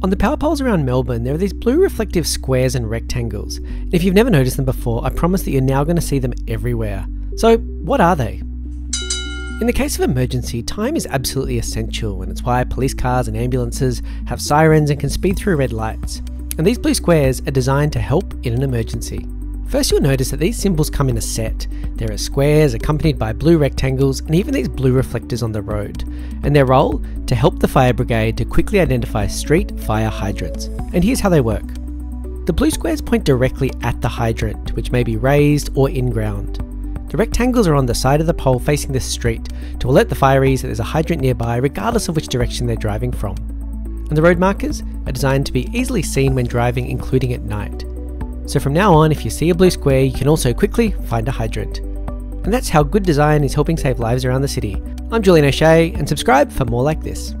On the power poles around Melbourne, there are these blue reflective squares and rectangles. And if you've never noticed them before, I promise that you're now going to see them everywhere. So, what are they? In the case of emergency, time is absolutely essential, and it's why police cars and ambulances have sirens and can speed through red lights. And these blue squares are designed to help in an emergency. First, you'll notice that these symbols come in a set. There are squares accompanied by blue rectangles and even these blue reflectors on the road. And their role? To help the fire brigade to quickly identify street fire hydrants. And here's how they work. The blue squares point directly at the hydrant, which may be raised or in ground. The rectangles are on the side of the pole facing the street to alert the fireys that there's a hydrant nearby regardless of which direction they're driving from. And the road markers are designed to be easily seen when driving, including at night. So from now on, if you see a blue square, you can also quickly find a hydrant. And that's how good design is helping save lives around the city. I'm Julian O'Shea, and subscribe for more like this.